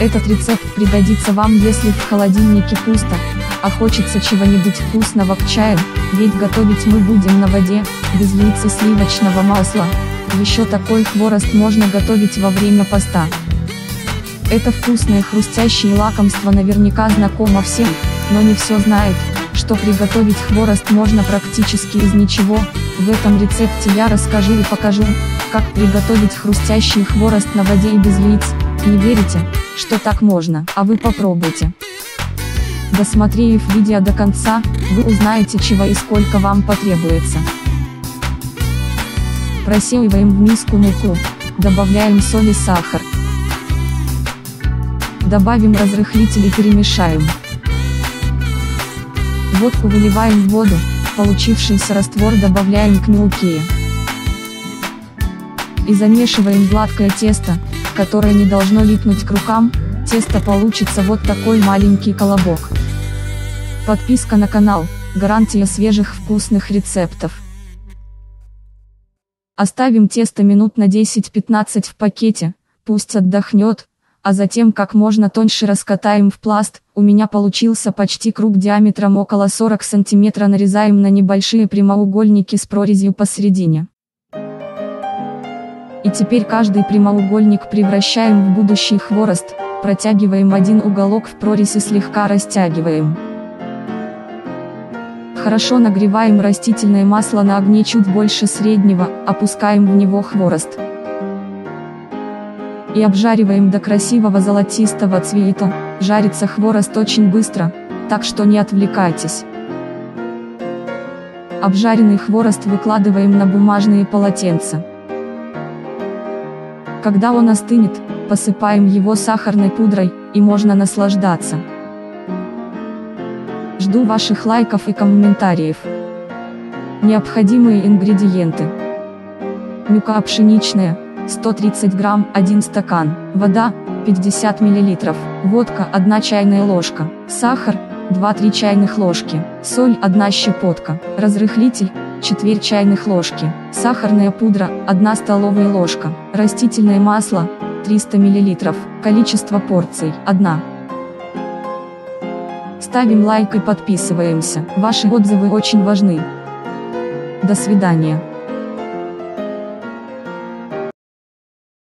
Этот рецепт пригодится вам если в холодильнике пусто, а хочется чего-нибудь вкусного к чаю, ведь готовить мы будем на воде, без яиц и сливочного масла. Еще такой хворост можно готовить во время поста. Это вкусное хрустящее лакомство наверняка знакомо всем, но не все знают, что приготовить хворост можно практически из ничего, в этом рецепте я расскажу и покажу, как приготовить хрустящий хворост на воде и без яиц, не верите, что так можно, а вы попробуйте. Досмотрев видео до конца, вы узнаете чего и сколько вам потребуется. Просеиваем в миску муку, добавляем соль и сахар. Добавим разрыхлитель и перемешаем. Водку выливаем в воду, получившийся раствор добавляем к мелкие. И замешиваем гладкое тесто, которое не должно липнуть к рукам, тесто получится вот такой маленький колобок. Подписка на канал, гарантия свежих вкусных рецептов. Оставим тесто минут на 10-15 в пакете, пусть отдохнет, а затем как можно тоньше раскатаем в пласт, у меня получился почти круг диаметром около 40 см нарезаем на небольшие прямоугольники с прорезью посередине. И теперь каждый прямоугольник превращаем в будущий хворост, протягиваем один уголок в прорезь и слегка растягиваем. Хорошо нагреваем растительное масло на огне чуть больше среднего, опускаем в него хворост. И обжариваем до красивого золотистого цвета, жарится хворост очень быстро, так что не отвлекайтесь. Обжаренный хворост выкладываем на бумажные полотенца. Когда он остынет, посыпаем его сахарной пудрой, и можно наслаждаться. Жду ваших лайков и комментариев. Необходимые ингредиенты. Мука пшеничная, 130 грамм, 1 стакан, вода, 50 миллилитров, водка 1 чайная ложка, сахар, 2-3 чайных ложки, соль 1 щепотка, разрыхлитель, четверть чайных ложки, сахарная пудра, 1 столовая ложка, растительное масло, 300 мл, количество порций, 1. Ставим лайк и подписываемся, ваши отзывы очень важны. До свидания.